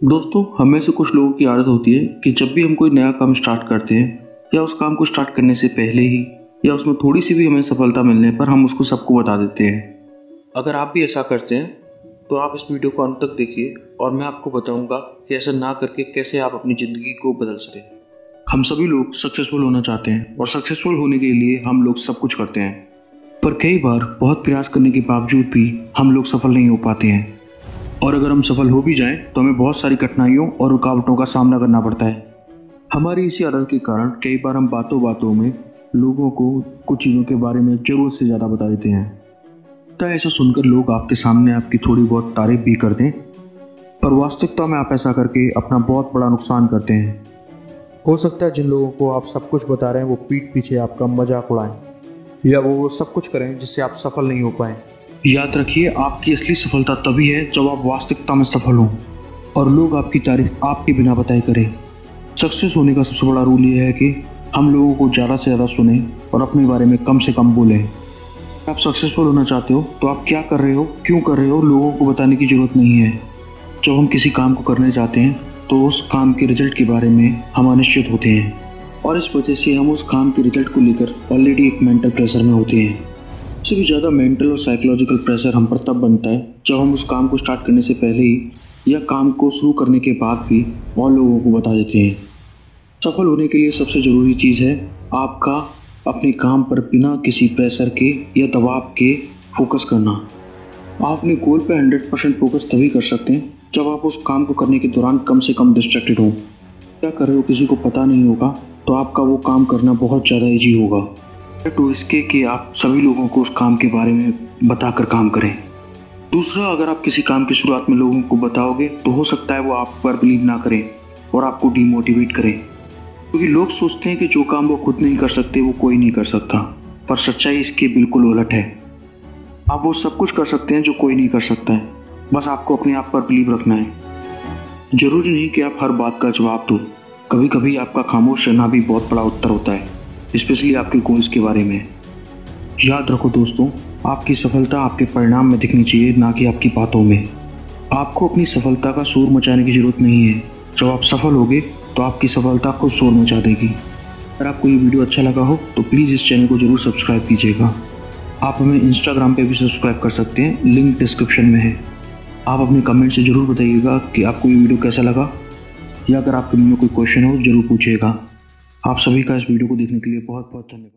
दोस्तों, हमें से कुछ लोगों की आदत होती है कि जब भी हम कोई नया काम स्टार्ट करते हैं, या उस काम को स्टार्ट करने से पहले ही, या उसमें थोड़ी सी भी हमें सफलता मिलने पर हम उसको सबको बता देते हैं। अगर आप भी ऐसा करते हैं तो आप इस वीडियो को अंत तक देखिए और मैं आपको बताऊँगा कि ऐसा ना करके कैसे आप अपनी ज़िंदगी को बदल सकें। हम सभी लोग सक्सेसफुल होना चाहते हैं और सक्सेसफुल होने के लिए हम लोग सब कुछ करते हैं। पर कई बार बहुत प्रयास करने के बावजूद भी हम लोग सफल नहीं हो पाते हैं। और अगर हम सफल हो भी जाएँ तो हमें बहुत सारी कठिनाइयों और रुकावटों का सामना करना पड़ता है। हमारी इसी आदत के कारण कई बार हम बातों बातों में लोगों को कुछ चीज़ों के बारे में ज़रूरत से ज़्यादा बता देते हैं। तो ऐसा सुनकर लोग आपके सामने आपकी थोड़ी बहुत तारीफ़ भी कर दें, पर वास्तविकता में आप ऐसा करके अपना बहुत बड़ा नुकसान करते हैं। हो सकता है जिन लोगों को आप सब कुछ बता रहे हैं, वो पीठ पीछे आपका मज़ाक उड़ाएँ, या वो सब कुछ करें जिससे आप सफल नहीं हो पाएँ। याद रखिए, आपकी असली सफलता तभी है जब आप वास्तविकता में सफल हों और लोग आपकी तारीफ़ आपके बिना बताए करें। सक्सेस होने का सबसे बड़ा रूल ये है कि हम लोगों को ज़्यादा से ज़्यादा सुने और अपने बारे में कम से कम बोलें। आप सक्सेसफुल होना चाहते हो तो आप क्या कर रहे हो, क्यों कर रहे हो, लोगों को बताने की ज़रूरत नहीं है। जब हम किसी काम को करने जाते हैं तो उस काम के रिज़ल्ट के बारे में हम अनिश्चित होते हैं और इस वजह से हम उस काम के रिज़ल्ट को लेकर ऑलरेडी एक मेंटल प्रेशर में होते हैं। उससे भी ज़्यादा मेंटल और साइकोलॉजिकल प्रेशर हम पर तब बनता है जब हम उस काम को स्टार्ट करने से पहले ही या काम को शुरू करने के बाद भी और लोगों को बता देते हैं। सफल होने के लिए सबसे ज़रूरी चीज़ है आपका अपने काम पर बिना किसी प्रेशर के या दबाव के फोकस करना। आप अपने गोल पर हंड्रेड परसेंट फोकस तभी कर सकते हैं जब आप उस काम को करने के दौरान कम से कम डिस्ट्रैक्टेड हो। क्या कर रहे हो किसी को पता नहीं होगा तो आपका वो काम करना बहुत ज़्यादा ईजी होगा। टू इसके कि आप सभी लोगों को उस काम के बारे में बताकर काम करें। दूसरा, अगर आप किसी काम की शुरुआत में लोगों को बताओगे तो हो सकता है वो आप पर बिलीव ना करें और आपको डीमोटिवेट करें। क्योंकि तो लोग सोचते हैं कि जो काम वो खुद नहीं कर सकते, वो कोई नहीं कर सकता। पर सच्चाई इसके बिल्कुल उलट है। आप वो सब कुछ कर सकते हैं जो कोई नहीं कर सकता है। बस आपको अपने आप पर बिलीव रखना है। ज़रूरी नहीं कि आप हर बात का जवाब दो। कभी कभी आपका खामोश रहना भी बहुत बड़ा उत्तर होता है। स्पेशली आपके गोल्स के बारे में। याद रखो दोस्तों, आपकी सफलता आपके परिणाम में दिखनी चाहिए, ना कि आपकी बातों में। आपको अपनी सफलता का शोर मचाने की ज़रूरत नहीं है। जब आप सफल होगे तो आपकी सफलता खुद शोर मचा देगी। अगर आपको ये वीडियो अच्छा लगा हो तो प्लीज़ इस चैनल को ज़रूर सब्सक्राइब कीजिएगा। आप हमें इंस्टाग्राम पे भी सब्सक्राइब कर सकते हैं लिंक डिस्क्रिप्शन में है। आप अपने कमेंट से ज़रूर बताइएगा कि आपको ये वीडियो कैसा लगा। या अगर आपके मन में कोई क्वेश्चन हो, ज़रूर पूछिएगा। आप सभी का इस वीडियो को देखने के लिए बहुत बहुत धन्यवाद।